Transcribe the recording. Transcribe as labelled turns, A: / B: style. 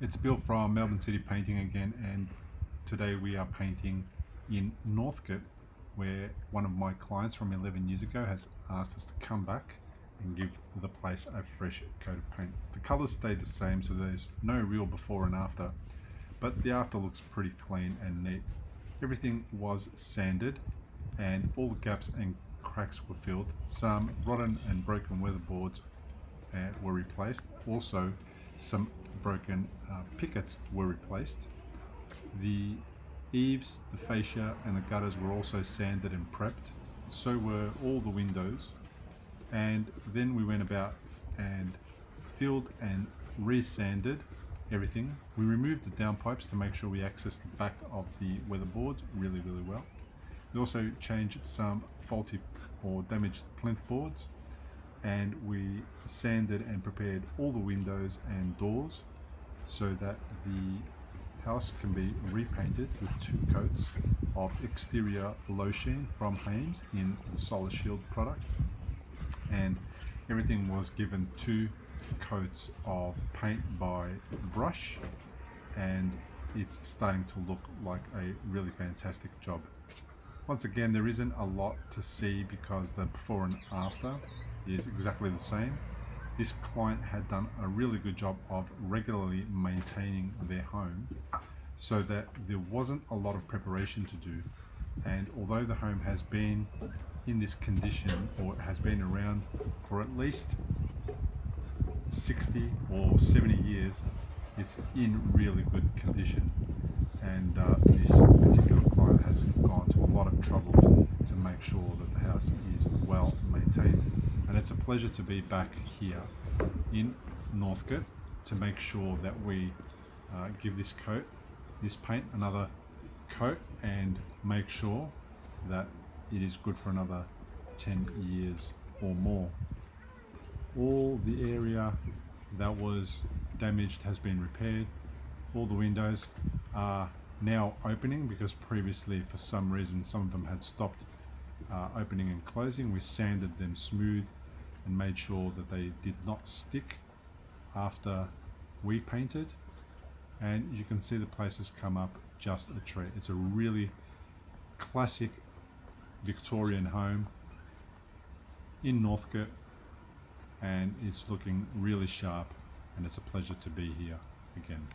A: It's Bill from Melbourne City Painting again, and today we are painting in Northcote, where one of my clients from 11 years ago has asked us to come back and give the place a fresh coat of paint. The colours stayed the same, so there's no real before and after, but the after looks pretty clean and neat. Everything was sanded, and all the gaps and cracks were filled. Some rotten and broken weatherboards uh, were replaced. Also, some broken uh, pickets were replaced. The eaves, the fascia and the gutters were also sanded and prepped. So were all the windows. And then we went about and filled and resanded everything. We removed the downpipes to make sure we accessed the back of the weatherboards really, really well. We also changed some faulty or damaged plinth boards and we sanded and prepared all the windows and doors so that the house can be repainted with two coats of exterior low sheen from Haymes in the Solar Shield product and everything was given two coats of paint by brush and it's starting to look like a really fantastic job. Once again, there isn't a lot to see because the before and after is exactly the same. This client had done a really good job of regularly maintaining their home so that there wasn't a lot of preparation to do. And although the home has been in this condition or has been around for at least 60 or 70 years, it's in really good condition. And uh, this particular client has gone to a lot of trouble to make sure that the house is well maintained. And it's a pleasure to be back here in Northcote to make sure that we uh, give this coat, this paint another coat and make sure that it is good for another 10 years or more. All the area that was damaged has been repaired. All the windows are now opening because previously for some reason some of them had stopped uh, opening and closing. We sanded them smooth and made sure that they did not stick after we painted and you can see the places come up just a treat. It's a really classic Victorian home in Northcote and it's looking really sharp and it's a pleasure to be here again.